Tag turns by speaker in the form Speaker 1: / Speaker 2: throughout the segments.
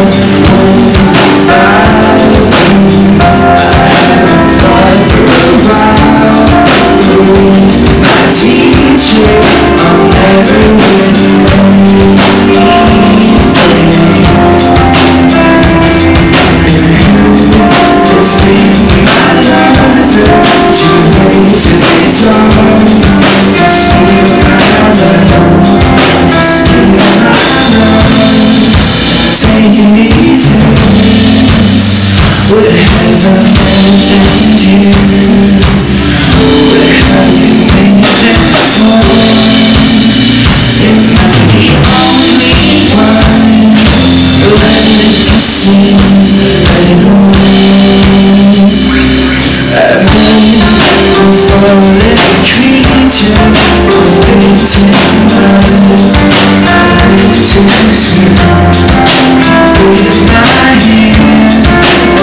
Speaker 1: Everywhere I go, I keep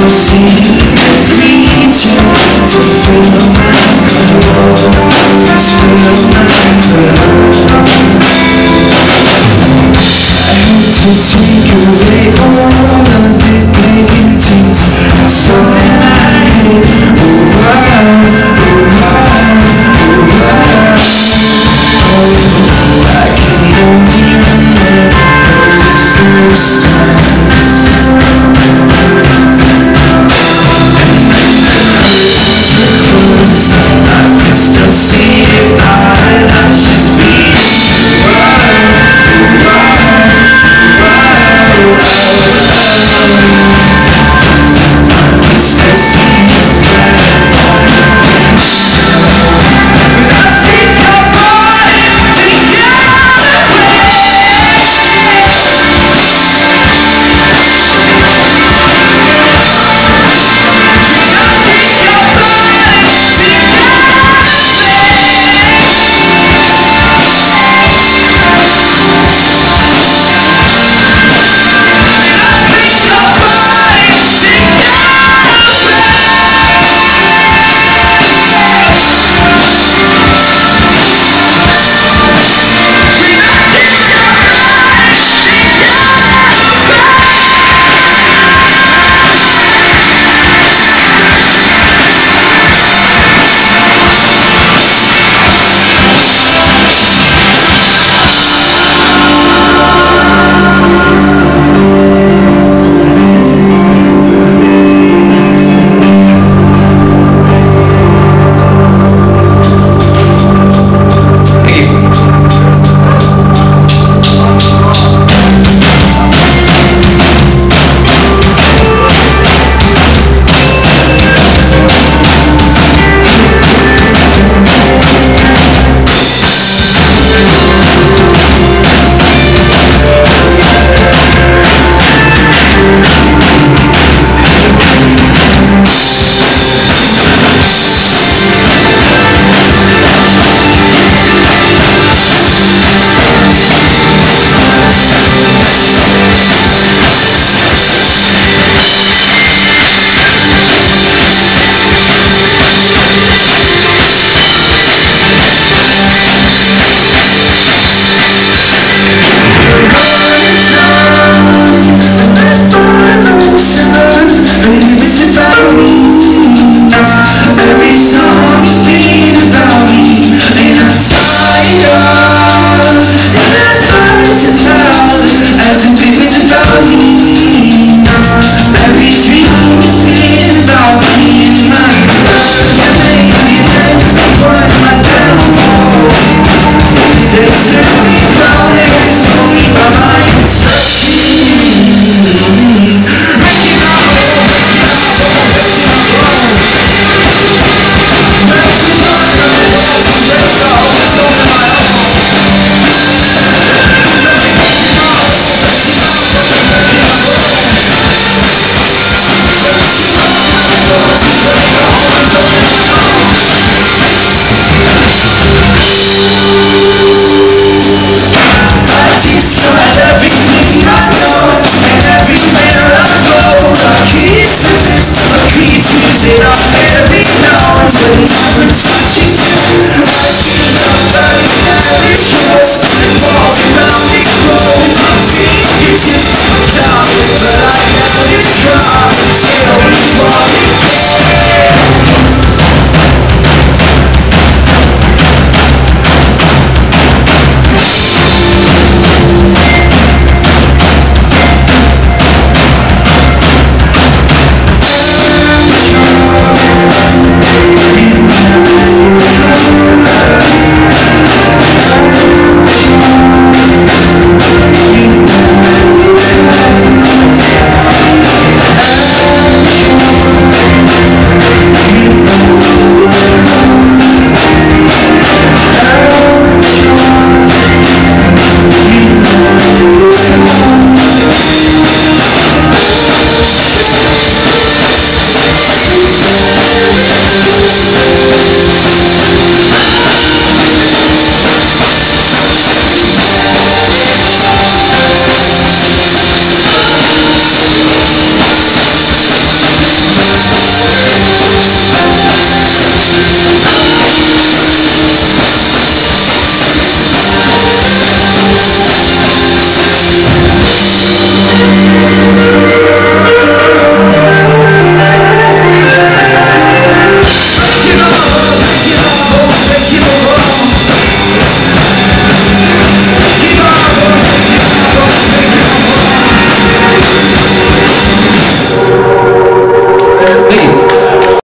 Speaker 1: it, reaching to fill a mango, just fill a mango I keep it